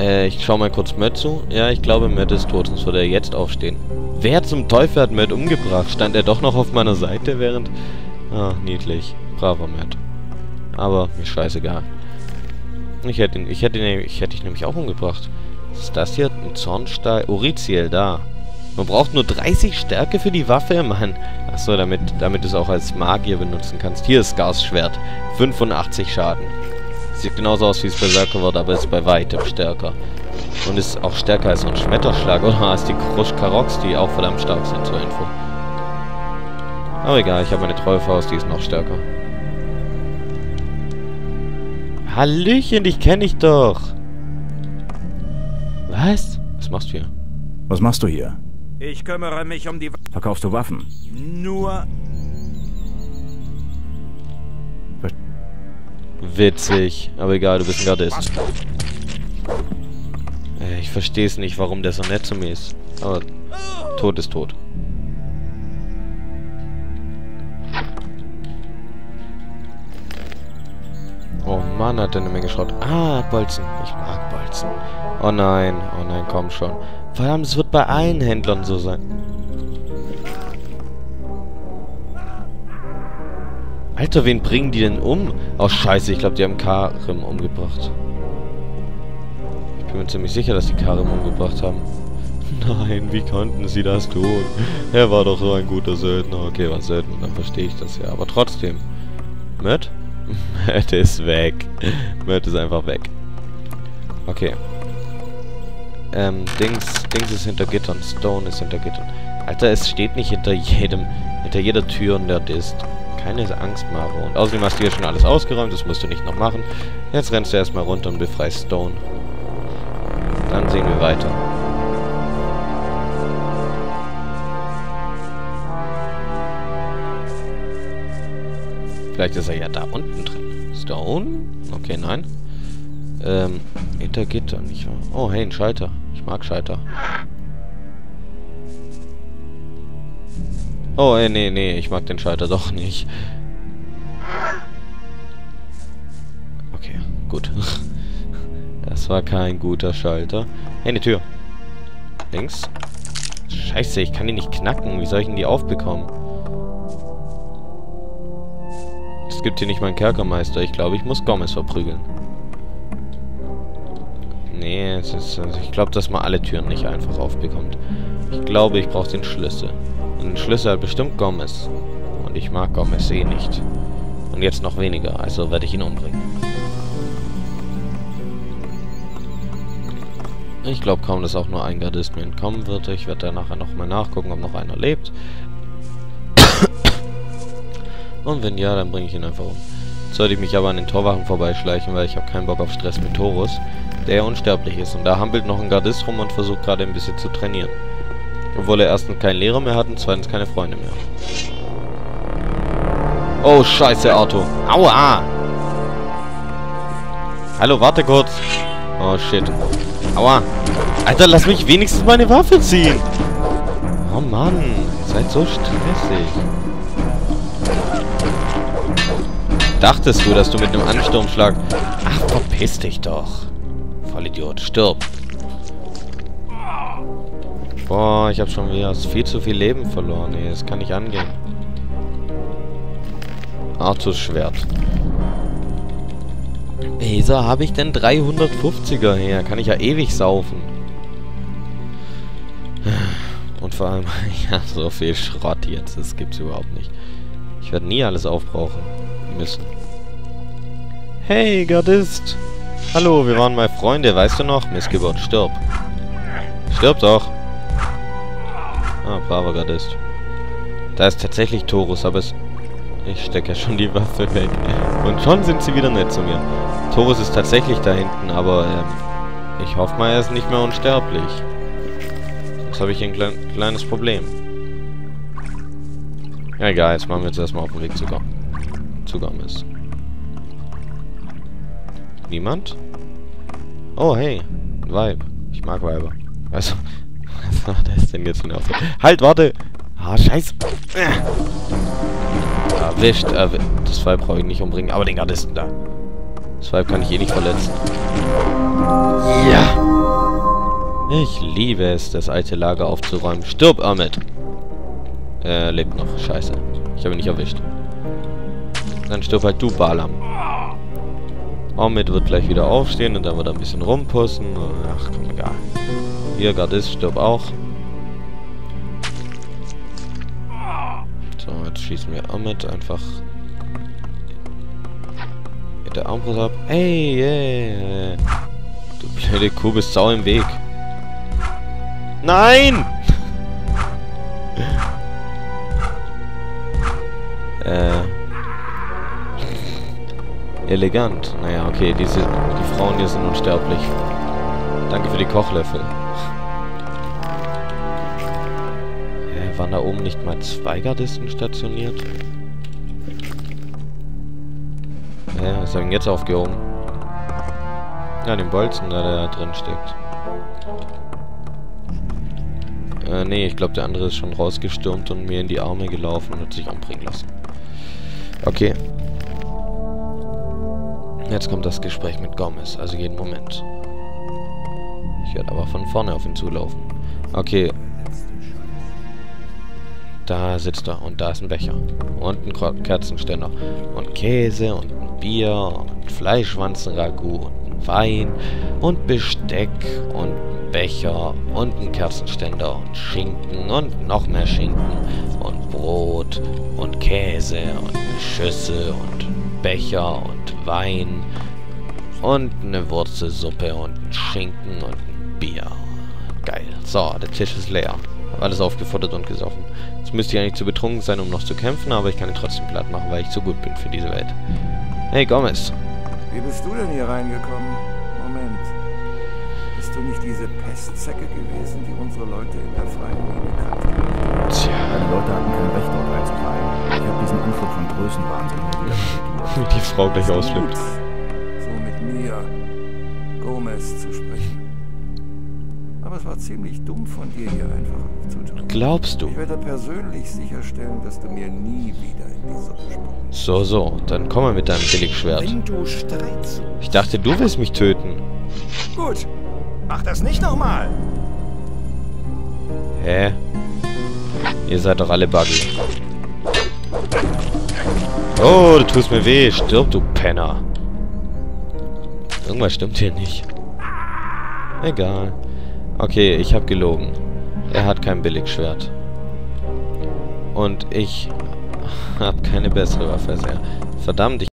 Äh, ich schau mal kurz Matt zu. Ja, ich glaube, Matt ist tot, sonst würde er jetzt aufstehen. Wer zum Teufel hat Matt umgebracht? Stand er doch noch auf meiner Seite während... Ah, niedlich. Braver Matt. Aber mir scheißegal. Ich hätte ihn, ich hätte ihn, ich hätte dich nämlich auch umgebracht. Was ist das hier? Ein Zornstahl? Oriziel, da. Man braucht nur 30 Stärke für die Waffe, Mann. Achso, damit, damit du es auch als Magier benutzen kannst. Hier ist Gars Schwert. 85 Schaden. Sieht genauso aus wie es Berserker wird, aber ist bei weitem stärker. Und ist auch stärker als so ein Schmetterschlag, oder? Als die Krusch Karoks, die auch verdammt stark sind, zur Info. Aber egal, ich habe meine treue Faust, die ist noch stärker. Hallöchen, dich kenne ich doch. Was? Was machst du hier? Was machst du hier? Ich kümmere mich um die... Verkaufst du Waffen? Nur... Witzig. Aber egal, du bist ein Gardist. Äh, ich verstehe es nicht, warum der so nett zu mir ist. Aber tot ist tot. Oh Mann, hat er eine Menge Schrott. Ah, Bolzen. Ich mag Bolzen. Oh nein, oh nein, komm schon. Vor allem, es wird bei allen Händlern so sein. Alter, wen bringen die denn um? Oh, scheiße, ich glaube, die haben Karim umgebracht. Ich bin mir ziemlich sicher, dass die Karim umgebracht haben. Nein, wie konnten sie das tun? Er war doch so ein guter Söldner. Okay, war Söldner, dann verstehe ich das ja. Aber trotzdem. Matt? Matt ist weg. Matt ist einfach weg. Okay. Ähm, Dings, Dings ist hinter Gittern. Stone ist hinter Gittern. Alter, es steht nicht hinter jedem, hinter jeder Tür und der Dist. Keine Angst, Maro. Und außerdem hast du hier schon alles ausgeräumt, das musst du nicht noch machen. Jetzt rennst du erstmal runter und befreist Stone. Dann sehen wir weiter. Vielleicht ist er ja da unten drin. Stone? Okay, nein. Ähm, hinter Gitter, nicht? Oh, hey, ein Schalter. Ich mag Schalter. Oh, ey, nee, nee, ich mag den Schalter doch nicht. Okay, gut. Das war kein guter Schalter. Hey, eine Tür. Links. Scheiße, ich kann die nicht knacken. Wie soll ich denn die aufbekommen? Es gibt hier nicht mal einen Kerkermeister. Ich glaube, ich muss Gomez verprügeln. Nee, es ist, also ich glaube, dass man alle Türen nicht einfach aufbekommt. Ich glaube, ich brauche den Schlüssel. Den Schlüssel hat bestimmt Gomez. Und ich mag Gomez eh nicht. Und jetzt noch weniger, also werde ich ihn umbringen. Ich glaube kaum, dass auch nur ein Gardist mir entkommen wird. Ich werde da nachher nochmal nachgucken, ob noch einer lebt. Und wenn ja, dann bringe ich ihn einfach um. Jetzt sollte ich mich aber an den Torwachen vorbeischleichen, weil ich habe keinen Bock auf Stress mit Torus, der ja unsterblich ist. Und da hampelt noch ein Gardist rum und versucht gerade ein bisschen zu trainieren. Obwohl er erstens keinen Lehrer mehr hat und zweitens keine Freunde mehr. Oh, scheiße, Auto. Aua! Hallo, warte kurz. Oh, shit. Aua. Alter, lass mich wenigstens meine Waffe ziehen. Oh Mann, seid so stressig. Dachtest du, dass du mit einem Ansturmschlag... Ach, verpiss dich doch. Vollidiot, stirb. Boah, ich hab schon wieder viel zu viel Leben verloren. Nee, das kann nicht angehen. Arthurs Schwert. Wieso habe ich denn 350er her? Kann ich ja ewig saufen. Und vor allem, ja, so viel Schrott jetzt. Das gibt's überhaupt nicht. Ich werde nie alles aufbrauchen müssen. Hey, Gardist! Hallo, wir waren mal Freunde, weißt du noch? Missgeburt, stirb. Stirb doch! Ah, braver Gardist. Da ist tatsächlich Torus, aber es... Ich stecke ja schon die Waffe weg. Und schon sind sie wieder nett zu mir. Torus ist tatsächlich da hinten, aber ähm, ich hoffe mal, er ist nicht mehr unsterblich. Sonst habe ich ein klein, kleines Problem. Ja, egal, jetzt machen wir jetzt erstmal auf den Weg zu, zu Gomez. Niemand? Oh, hey. Ein Weib. Ich mag Weiber. Also, was war das denn jetzt Aussage? Halt, warte! Ah, scheiße! Erwischt, erwischt. Das Weib brauche ich nicht umbringen, aber den Gardisten da. Das Weib kann ich eh nicht verletzen. Ja! Ich liebe es, das alte Lager aufzuräumen. Stirb, Ahmed! Er lebt noch. Scheiße. Ich habe ihn nicht erwischt. Dann stirb halt du, Balam. Ahmed wird gleich wieder aufstehen und dann wird er ein bisschen rumpussen. Ach, komm, egal. Hier, Gardist, stirb auch. So, jetzt schießen wir Ahmed einfach mit der Armbrust ab. Ey, yeah. Du blöde Kuh bist sau im Weg. Nein! äh. Elegant. Naja, okay, diese, die Frauen hier sind unsterblich. Danke für die Kochlöffel. Waren da oben nicht mal zwei Gardisten stationiert? Hä, was haben jetzt aufgehoben? Ja, den Bolzen, der da drin steckt. Äh, nee, ich glaube, der andere ist schon rausgestürmt und mir in die Arme gelaufen und hat sich umbringen lassen. Okay. Jetzt kommt das Gespräch mit Gomez, also jeden Moment. Ich werde aber von vorne auf ihn zulaufen. Okay. Da sitzt er und da ist ein Becher. Und ein Kerzenständer. Und Käse und ein Bier und Fleischwanzenragout und ein Wein und Besteck und Becher und ein Kerzenständer und Schinken und noch mehr Schinken und Brot und Käse und eine Schüssel und Becher und Wein und eine Wurzelsuppe und ein Schinken und ein Bier. Geil. So, der Tisch ist leer. Hab alles aufgefuttert und gesoffen. Jetzt müsste ich eigentlich zu betrunken sein, um noch zu kämpfen, aber ich kann ihn trotzdem platt machen, weil ich zu gut bin für diese Welt. Hey, Gomez. Wie bist du denn hier reingekommen? Moment. Bist du nicht diese Pestzecke gewesen, die unsere Leute in der freien Mine kannten? Tja, Die Leute hatten kein Recht, dort reinzugreifen. Ich habe diesen Anflug von Größenwahnsinn wieder wie die Frau gleich ausflippt. Aber es war ziemlich dumm von dir, hier einfach aufzutauchen. Glaubst du? Ich werde persönlich sicherstellen, dass du mir nie wieder in die Suppe spuckst. So, so. Dann komm mal mit deinem Billigschwert. Wenn du Streit suchst. Ich dachte, du willst mich töten. Gut, mach das nicht nochmal. Hä? Ihr seid doch alle Buggy. Oh, du tust mir weh. Stirb, du Penner. Irgendwas stimmt hier nicht. Egal. Okay, ich habe gelogen. Er hat kein Billigschwert. Und ich habe keine bessere Waffe als er. Verdammt, ich